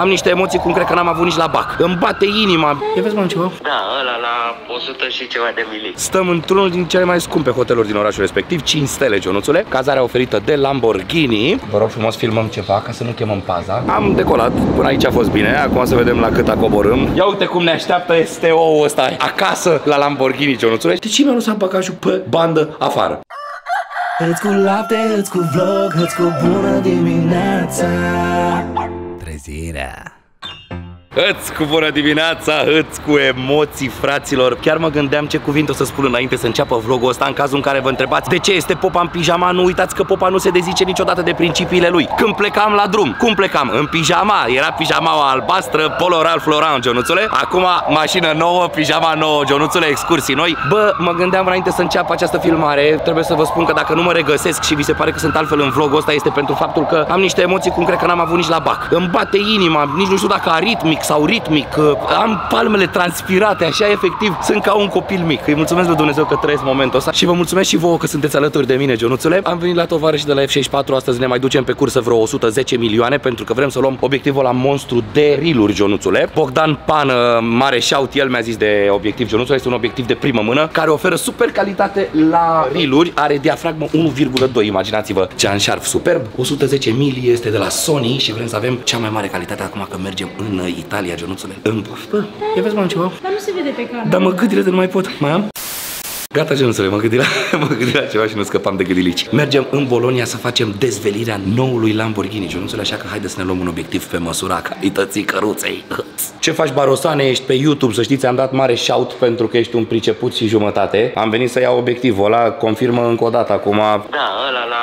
Am niște emoții cum cred că n-am avut nici la bac. Îmi bate inima. E vezi, mă, ceva? Da, ăla la 100 și ceva de mili. Stăm într-unul din cele mai scumpe hoteluri din orașul respectiv, 5 stele, Ionuțule. Cazarea oferită de Lamborghini. Vă rog frumos, filmăm ceva ca să nu chemăm paza. Am decolat, până aici a fost bine, acum să vedem la cât coborâm. Ia uite cum ne așteaptă este ou ăsta acasă la Lamborghini, Ionuțule. De ce mi-a lăsat bagajul pe bandă afară? Îți cu lapte, îți cu vlog, îți cu bună dimineața quisiera. Îți cu bună dimineața, îți cu emoții, fraților. Chiar mă gândeam ce cuvinte o să spun înainte să înceapă vlogul ăsta În cazul în care vă întrebați de ce este popa în pijama. Nu uitați că popa nu se dezice niciodată de principiile lui. Când plecam la drum, cum plecam? În pijama, era pijama albastră, Polo Ralph Lauren, Jonuțule. Acum mașină nouă, pijama nouă, Jonuțule, excursii noi. Bă, mă gândeam înainte să înceapă această filmare. Trebuie să vă spun că dacă nu mă regăsesc și vi se pare că sunt altfel în vlogul ăsta Este pentru faptul că am niște emoții cum cred că n-am avut nici la bac. Îmi bate inima, nici nu știu dacă aritmic ritmic sau ritmic, am palmele transpirate, așa efectiv, sunt ca un copil mic. Îi mulțumesc lui Dumnezeu că trăiesc momentul ăsta. Și vă mulțumesc și vouă că sunteți alături de mine, Jonuțule. Am venit la tovarăși de la F64, astăzi ne mai ducem pe cursă vreo 110 milioane pentru că vrem să luăm obiectivul la monstru de riluri, Jonuțule. Bogdan Pană, mare shout, el mi-a zis de obiectiv, Jonuțule, este un obiectiv de primă mână care oferă super calitate la riluri, are diafragmă 1,2, imaginați-vă, Jean Sharp superb, 110 mili este de la Sony și vrem să avem cea mai mare calitate acum că mergem în Italia, Ionuțule. În... Bă, ia vezi, mă, ceva? Dar nu se vede pe cameră. Dar mă gândire de nu mai pot. Mai am? Gata, Ionuțule, mă gândi la, mă gândi la ceva și nu scăpam de gândilici. Mergem în Bolonia să facem dezvelirea noului Lamborghini, Ionuțule, așa că haide să ne luăm un obiectiv pe măsura calității căruței. Ce faci, Barosane? Ești pe YouTube, să știți, am dat mare shout pentru că ești un priceput și jumătate. Am venit să iau obiectivul ăla, confirmă încă o dată acum. Da, ăla la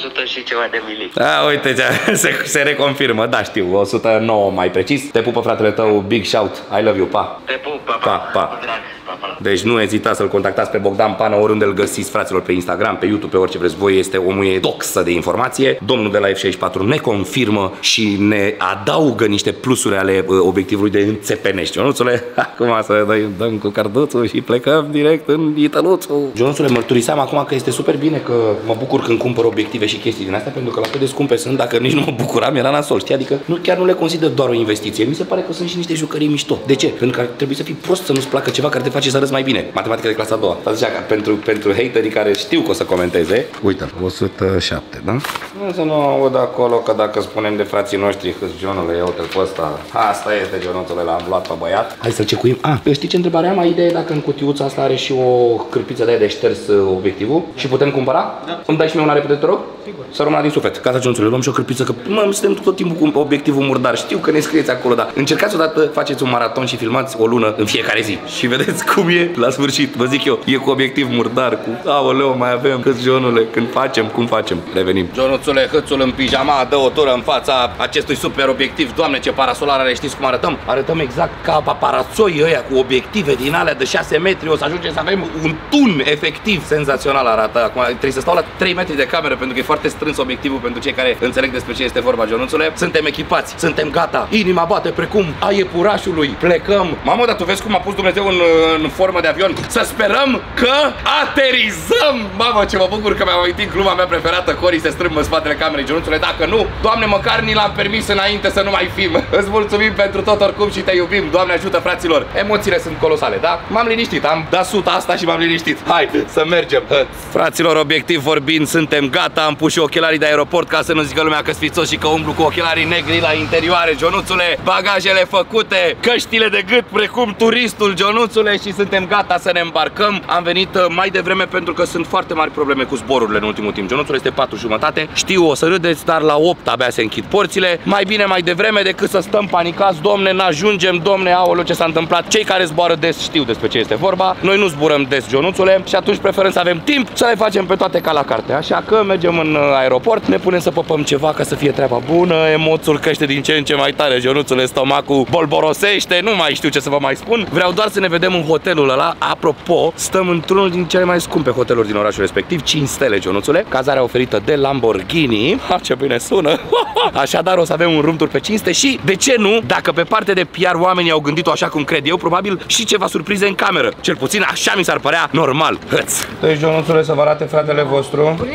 100 și ceva de mili. Da, uite, se, se reconfirmă, da, știu, 109 mai precis. Te pupă fratele tău, big shout, I love you, pa. Te pup, pa, Pa, pa. Cu drag, pa, pa. Deci nu ezitați să-l contactați pe Bogdan Pană oriunde îl găsiți, fraților, pe Instagram, pe YouTube, pe orice vreți voi. Este o muie doxă de informație. Domnul de la F64 ne confirmă și ne adaugă niște plusuri ale uh, obiectivului de înțepenești. Ionuțule, acum să dăm, dăm cu carduțul și plecăm direct în Italuțul. Ionuțule, mărturiseam acum că este super bine că mă bucur când cumpăr obiective și chestii din astea, pentru că la fel de scumpe sunt, dacă nici nu mă bucuram, era nasol, știi? Adică nu, chiar nu le consider doar o investiție. Mi se pare că sunt și niște jucării mișto. De ce? Pentru că ar trebui să fii prost să nu-ți placă ceva care te face să arăți mai bine. Matematică de clasa a doua. Asta zicea că pentru, pentru haterii care știu că o să comenteze. Uite, 107, da? Nu să nu aud acolo că dacă spunem de frații noștri, că Johnule, ia uite pe ăsta. Asta este Johnule, l-am luat pe băiat. Hai să cecuim. Ah, știi ce întrebare am? Ai idee dacă în cutiuța asta are și o cârpiță de aia de șters uh, obiectivul? Și putem cumpăra? Da. Îmi dai și mie una repede, te rog? Sigur. Să rămână din suflet. Casa Johnule, luăm și o cârpiță că mă, suntem tot timpul cu obiectivul murdar. Știu că ne scrieți acolo, dar încercați odată, faceți un maraton și filmați o lună în fiecare zi. Și vedeți cum e la sfârșit. Vă zic eu, e cu obiectiv murdar, cu aoleu, mai avem câți Johnule, când facem, cum facem. Revenim. Jonuțule, hâțul în pijama, dă o tură în fața acestui super obiectiv. Doamne, ce parasolar are, știți cum arătăm? Arătăm exact ca paparațoi ăia cu obiective din alea de 6 metri. O să ajungem să avem un tun efectiv senzațional arată. Acum trebuie să stau la 3 metri de cameră pentru că e foarte strâns obiectivul pentru cei care înțeleg despre ce este vorba, Jonuțule. Suntem echipați, suntem gata. Inima bate precum a iepurașului. Plecăm. Mamă, dar tu vezi cum a pus Dumnezeu în, în formă de avion? Să sperăm că aterizăm! Mamă, ce mă bucur că mi-am amintit gluma mea preferată. Corii se strâmbă în spatele camerei, Jonuțule. Dacă nu, Doamne, măcar ni l-am permis înainte să nu mai fim. Îți mulțumim pentru tot oricum și te iubim. Doamne ajută, fraților. Emoțiile sunt colosale, da? M-am liniștit, am dat suta asta și m-am liniștit. Hai, să mergem. Fraților, obiectiv vorbind, suntem gata. Am pus și ochelarii de aeroport ca să nu zică lumea că sfițos și că umblu cu ochelarii negri la interioare, Jonuțule. Bagajele făcute, căștile de gât precum turistul, Jonuțule, și suntem gata să ne îmbarcăm. Am venit uh, mai devreme pentru că sunt foarte mari probleme cu zborurile în ultimul timp. Jonuțul este 4 jumătate. Știu, o să râdeți, dar la 8 abia se închid porțile. Mai bine mai devreme decât să stăm panicați, domne, n-ajungem, domne, aoleu, ce s-a întâmplat. Cei care zboară des știu despre ce este vorba. Noi nu zburăm des, Jonuțule, și atunci preferăm să avem timp să le facem pe toate ca la carte. Așa că mergem în uh, aeroport, ne punem să păpăm ceva ca să fie treaba bună. Emoțul crește din ce în ce mai tare, Jonuțule, stomacul bolborosește, nu mai știu ce să vă mai spun. Vreau doar să ne vedem în hotelul ăla. Apropo, stăm într-unul din cele mai scumpe hoteluri din orașul respectiv, 5 stele, Jonuțule. Cazarea oferită de Lamborghini. Ha, ce bine sună! Așadar, o să avem un room tour pe cinste și, de ce nu, dacă pe parte de PR oamenii au gândit-o așa cum cred eu, probabil și ceva surprize în cameră. Cel puțin așa mi s-ar părea normal. Hăț! Deci, Jonuțule, să vă arate fratele vostru. Bună,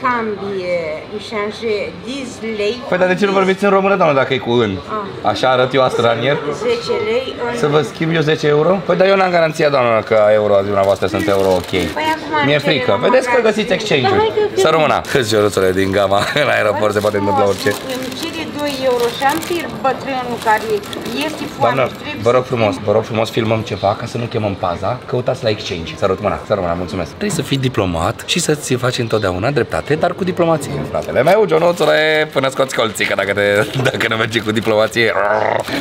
Vilnic! cambie, changer 10 lei. Păi dar de ce nu vorbiți în română, doamnă, dacă e cu în? Ah. Așa arăt eu astranier? 10 lei în... Să vă schimb eu 10 euro? Păi dar eu n-am garanția, doamnă, că euro dumneavoastră sunt euro ok. Păi acum Mi-e cere frică. la Vedeți că magazin. găsiți exchange-uri. Da, hai că- Să rămână. Câți joruțele din gama în aeroport se poate întâmpla orice. Îmi cere 2 euro și am pierd bătrânul care este Doamnă, foarte trebuie vă rog să frumos, schimb. vă rog frumos, filmăm ceva ca să nu chemăm paza. Căutați la exchange. Să mâna, să mâna, mulțumesc. Trebuie să fii diplomat și să-ți faci întotdeauna dreptate, dar cu diplomație. Fratele meu, Jonuțule, până scoți colții, că dacă, te, dacă nu mergi cu diplomație,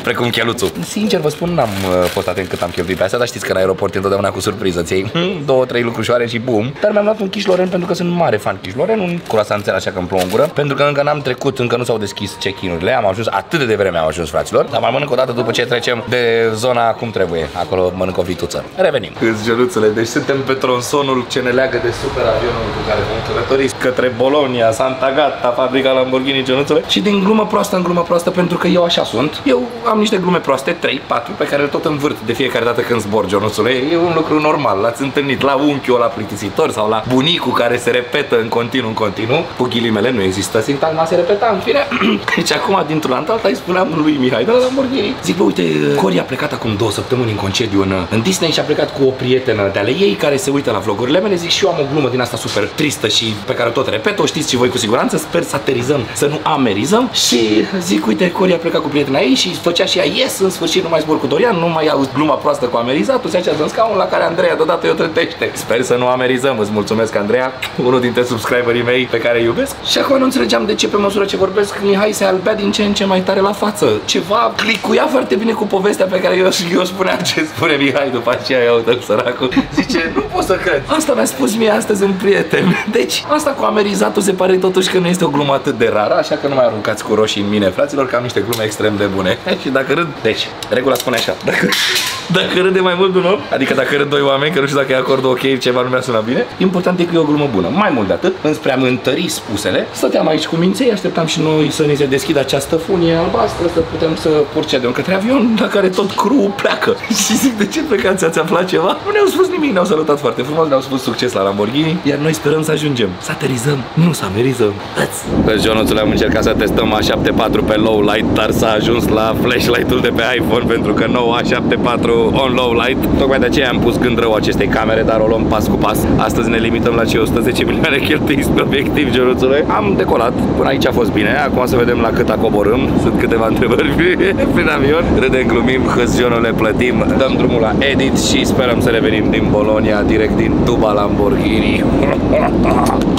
precum cheluțul. Sincer vă spun, n-am uh, fost atent cât am cheltuit pe asta, dar știți că în aeroport e întotdeauna cu surpriză. Ți iei hmm, două, trei lucrușoare și bum. Dar mi-am luat un Chișloren pentru că sunt mare fan Chișloren, un croasanțel așa că îmi plouă în gură, pentru că încă n-am trecut, încă nu s-au deschis check-in-urile, am ajuns atât de devreme am ajuns, fraților, dar mai mănânc o dată după ce trecem de zona cum trebuie. Acolo mănânc o vituță. Revenim. Câți geluțele, deci suntem pe tronsonul ce ne leagă de super avionul cu care vom călători către Bologna, Santa Gata, fabrica Lamborghini, geluțele. Și din glumă proastă în glumă proastă, pentru că eu așa sunt. Eu am niște glume proaste, 3, 4, pe care le tot învârt de fiecare dată când zbor, genuțule. E un lucru normal, l-ați întâlnit la unchiul la plictisitor sau la bunicul care se repetă în continuu, în continuu. Cu ghilimele nu există sintagma, se repeta, în fine. Deci acum, dintr-un an alta, îi spuneam lui Mihai de la Lamborghini. Zic, bă, uite, Cori a plecat acum două săptămâni în concediu în, în Disney și a plecat cu o prietenă de ale ei care se uită la vlogurile mele. Zic, și eu am o glumă din asta super tristă și pe care tot repet, o știți și voi cu siguranță. Sper să aterizăm, să nu amerizăm. Și zic, uite, Cori a plecat cu prietena ei și făcea și ea, yes, în sfârșit nu mai zbor cu Dorian, nu mai auzi gluma proastă cu amerizatul, se așează în scaun la care Andreea deodată o trătește. Sper să nu amerizăm, îți mulțumesc, Andreea, unul dintre subscriberii mei pe care îi iubesc. Și acum nu înțelegeam de ce pe măsură ce vorbesc, Mihai se albea din ce în ce mai tare la față. Ceva clicuia foarte bine cu povestea pe care eu, eu spuneam ce spune Mihai după aceea, ia uite săracul. Zice, nu pot să cred. Asta mi-a spus mie astăzi un prieten. Deci, asta cu amerizatul se pare totuși că nu este o glumă atât de rară, așa că nu mai aruncați cu roșii în mine, fraților, că am niște glume extrem de bune. Și dacă râd, deci, regula spune așa, dacă, dacă râde mai mult un om, adică dacă râd doi oameni, că nu știu dacă e acordul ok, ceva nu mi-a sunat bine, important e că e o glumă bună. Mai mult de atât, înspre a-mi întări spusele, stăteam aici cu minței, așteptam și noi să ni se deschidă această funie albastră, să putem să procedem către avion, la care tot crew pleacă. Și zic, de ce plecați? Ați aflat ceva? Nu ne-au spus nimic, ne-au salutat foarte frumos, ne-au spus succes la Lamborghini, iar noi sperăm să ajungem. Să aterizăm, nu să amerizăm. Pe Jonuțule am încercat să testăm A74 pe low light, dar s-a ajuns la flashlight-ul de pe iPhone pentru că nou A74 on low light. Tocmai de aceea am pus gând rău acestei camere, dar o luăm pas cu pas. Astăzi ne limităm la cei 110 milioane cheltuiți pe obiectiv, Jonuțule. Am decolat, până aici a fost bine, acum să vedem la cât coborâm. Sunt câteva întrebări prin avion. Râdem, glumim, hâzionul le plătim, dăm drumul la edit și sperăm să revenim din Bologna, direct din tuba Lamborghini.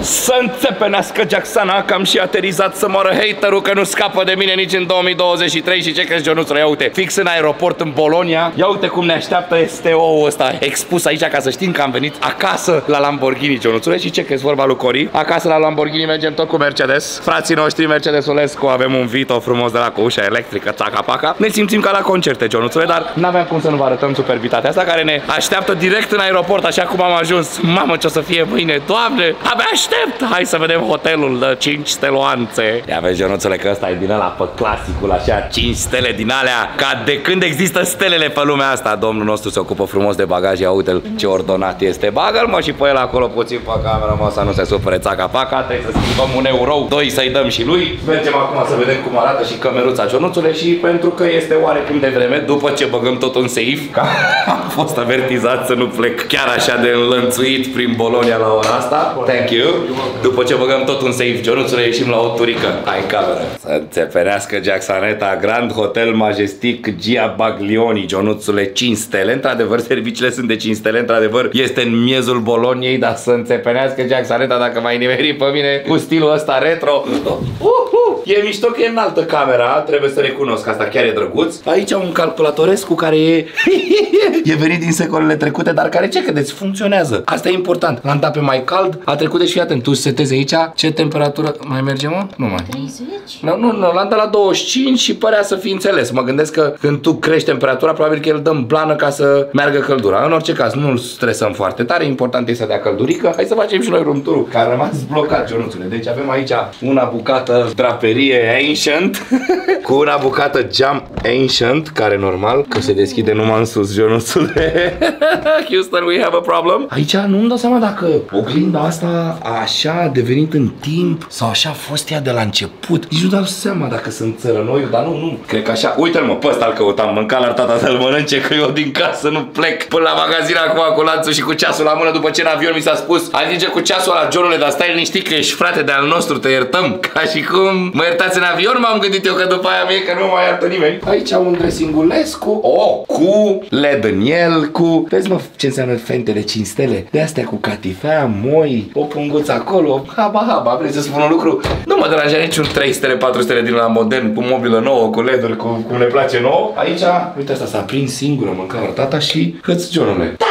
Să înțepenească Jacksana că am și aterizat să moară haterul că nu scapă de mine nici în 2023 și ce crezi, Ionuț? Ia uite, fix în aeroport în Bologna, ia uite cum ne așteaptă este ou ăsta expus aici ca să știm că am venit acasă la Lamborghini, Ionuțule și ce crezi vorba lui Cori? Acasă la Lamborghini mergem tot cu Mercedes, frații noștri Mercedesulescu, avem un Vito frumos de la cu ușa electrică, țaca-paca, ne simțim ca la concerte, Ionuțule, dar n-aveam cum să nu vă arătăm superbitatea asta care ne așteaptă direct în aeroport, așa cum am ajuns. Mamă, ce o să fie mâine, Doamne, abia aștept! Hai să vedem hotelul de 5 steluanțe. Ia vezi, Ionuțule, că ăsta e din ăla pe clasicul, așa, 5 stele din alea, ca de când există stelele pe lumea asta. Domnul nostru se ocupă frumos de bagaj, ia uite ce ordonat este. Bagă-l, mă, și pe el acolo puțin pe cameră, mă, să nu se supere țaca-paca, trebuie să schimbăm un euro, doi să-i dăm și lui. Mergem acum să vedem cum arată și cămeruța Ionuțule și pentru că este oarecum de vreme, după ce băgăm tot în safe, ca am fost avertizat să nu plec chiar așa de înlănțuit prin Bologna la ora asta. Thank you. După ce băgăm tot un safe, Ionuțule, ieșim la o turică. Hai în cameră. Să înțepenească Jacksaneta, Grand Hotel Majestic Gia Baglioni, Ionuțule, 5 stele. Într-adevăr, serviciile sunt de 5 stele, într-adevăr, este în miezul Boloniei, dar să înțepenească Jacksaneta dacă mai nimeri pe mine cu stilul ăsta retro. Uhu! E mișto că e înaltă camera, trebuie să recunosc, asta chiar e drăguț. Aici un calculatorescu care e e venit din secolele trecute, dar care ce credeți, funcționează. Asta e important. L-am dat pe mai cald, a trecut deci fii atent, tu setezi aici ce temperatură mai merge, mă? Nu mai. 30? Nu, nu, nu, l-am dat la 25 și părea să fi înțeles. Mă gândesc că când tu crești temperatura, probabil că el dă în plană ca să meargă căldura. În orice caz, nu-l stresăm foarte tare, important e să dea căldurică. Hai să facem și noi room tour, că a rămas blocat, Ionuțule. Deci avem aici una bucată draperie Ancient cu una bucată geam Ancient, care normal că se deschide numai în sus, Ionuțule. Houston, we have a problem. Aici nu-mi dau seama dacă oglinda asta așa a devenit în timp sau așa a fost ea de la început. Nici nu dau seama dacă sunt țărănoiul, dar nu, nu. Cred că așa. Uite-l mă, pe ăsta îl căutam, mânca la tata să-l mănânce, că eu din casă nu plec până la magazin acum cu lanțul și cu ceasul la mână după ce în avion mi s-a spus Ajunge cu ceasul la Johnule, dar stai liniștit că ești frate de al nostru, te iertăm Ca și cum mă iertați în avion, m-am gândit eu că după aia mie că nu mă iartă nimeni. Aici un dresingulescu, oh, cu led în el, cu... Vezi mă ce înseamnă fente de 5 stele? De astea cu catifea, moi, o punguță acolo, haba, haba, vrei să spun un lucru? Nu mă deranja niciun 3 stele, 4 stele din la modern, cu mobilă nouă, cu LED-uri, cu, cum ne place nouă. Aici, uite asta s-a prins singură, mânca la tata și hăți Johnule. Da,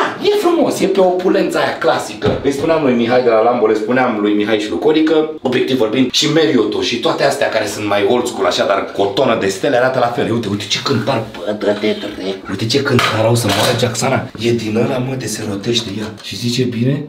e frumos, e pe opulența aia clasică. Îi spuneam lui Mihai de la Lambo, le spuneam lui Mihai și lui Corică Obiectiv vorbind, și Marriott și toate astea care sunt mai old school așa, dar cu o tonă de stele arată la fel. Uite, uite ce cântar, bă, dă-te drept. Uite ce cântar au să moară Jacksana E din ăla, mă, de se rotește ea Și zice bine,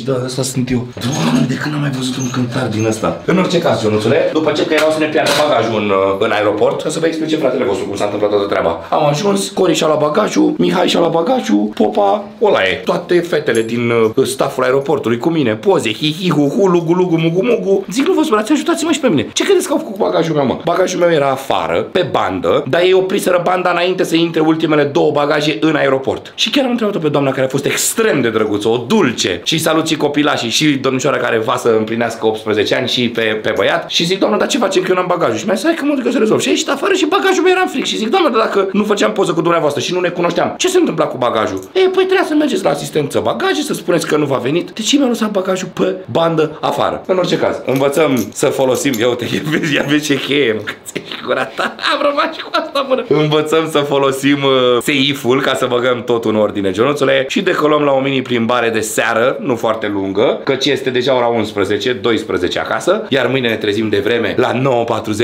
94-95, da, ăsta sunt eu. Doamne, de când am mai văzut un cântar din ăsta? În orice caz, Ionuțule, după ce că erau să ne piardă bagajul în, uh, în aeroport O să vă explice fratele vostru cum s-a întâmplat toată treaba. Am ajuns, Cori și-a luat bagajul, Mihai și-a luat bagajul, Popa, ăla e. Toate fetele din uh, stafful aeroportului cu mine, poze, hi hi hu hu, lugu lugu mugu mugu. Zic, nu vă sperați, ajutați-mă și pe mine. Ce credeți că au făcut cu bagajul meu, mă? Bagajul meu era afară, pe bandă, dar ei opriseră banda înainte să intre ultimele două bagaje în aeroport. Și chiar am întrebat-o pe doamna care a fost extrem de drăguță, o dulce. Și salut și copilașii și domnișoara care va să împlinească 18 ani și pe, pe băiat. Și zic, doamna, dar ce facem că eu n-am bagajul? Și mi-a zis, hai că mă duc eu să rezolv. Și a ieșit afară și bagajul meu era în fric. Și zic, doamna, dar dacă nu făceam poză cu dumneavoastră și nu ne cunoșteam, ce se întâmpla cu bagajul? E, păi trebuia să mergeți la asistență bagaje, să spuneți că nu v-a venit. De ce mi-a lăsat bagajul pe bandă afară? În orice caz, învățăm să folosim, ia uite, ia vezi, ia vezi ce cheie, mă, că ți-ai gura ta. Am rămas și cu asta mână. Învățăm să folosim uh, seiful ca să băgăm totul în ordine, Ionuțule, și decolăm la o mini plimbare de seară, nu foarte lungă, căci este deja ora 11, 12 acasă, iar mâine ne trezim de vreme la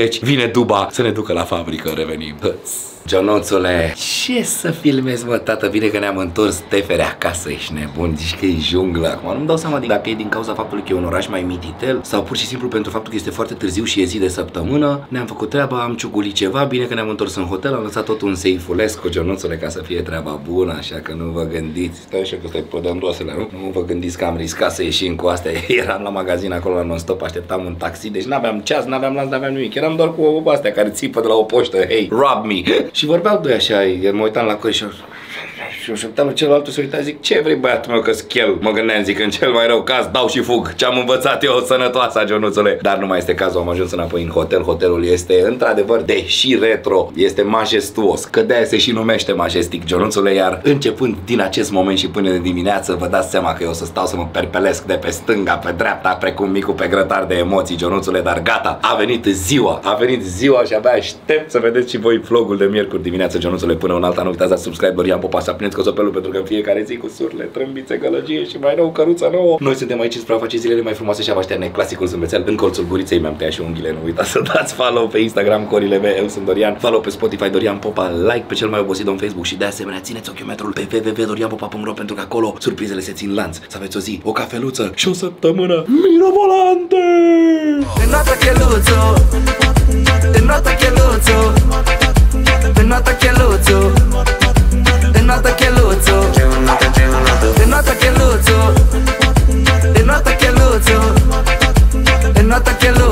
9.40, vine Duba să ne ducă la fabrică, revenim. Hăți. Jonoțule, ce să filmezi, mă, tată? Bine că ne-am întors tefere acasă, ești nebun, zici că e junglă. Acum nu-mi dau seama dacă e din cauza faptului că e un oraș mai mititel sau pur și simplu pentru faptul că este foarte târziu și e zi de săptămână. Ne-am făcut treaba, am ciugulit ceva, bine că ne-am întors în hotel, am lăsat tot un seifulesc cu Jonoțule ca să fie treaba bună, așa că nu vă gândiți. Stai așa că stai pădăm doasele, nu? Nu vă gândiți că am riscat să ieșim cu astea. Eram la magazin acolo la non-stop, așteptam un taxi, deci n-aveam ceas, n-aveam lanț, n-aveam nimic. Eram doar cu astea care țipă de la o poștă, hey, rob me. Și vorbeau doi așa, mă uitam la Cori și și eu șeptam la celălalt să uita, zic, ce vrei băiatul meu că schel? Mă gândeam, zic, în cel mai rău caz dau și fug. Ce am învățat eu, sănătoasa, Ionuțule. Dar nu mai este cazul, am ajuns înapoi în hotel. Hotelul este, într-adevăr, deși retro, este majestuos. Că de se și numește majestic, Ionuțule, iar începând din acest moment și până de dimineață, vă dați seama că eu o să stau să mă perpelesc de pe stânga, pe dreapta, precum micul pe grătar de emoții, Ionuțule, dar gata, a venit ziua, a venit ziua și abia aștept să vedeți și voi vlogul de miercuri dimineață, Ionuțule, până un alta, nu uitați să subscribe, Dorian Popa, să aprineți cozopelul pentru că în fiecare zi cu surle, trâmbițe, gălăgie și mai nou căruța nouă. Noi suntem aici spre a face zilele mai frumoase și a vă așterne clasicul zâmbețel în colțul guriței mi-am tăiat și unghiile. Nu uitați să dați follow pe Instagram corile mele, eu sunt Dorian, follow pe Spotify Dorian Popa, like pe cel mai obosit în Facebook și de asemenea țineți ochiometrul pe www.dorianpopa.ro pentru că acolo surprizele se țin lanț. Să aveți o zi, o cafeluță și o săptămână mirabolante! nota che luzzo. Denota che luzzo. Denota che luzzo. Denota che luzzo.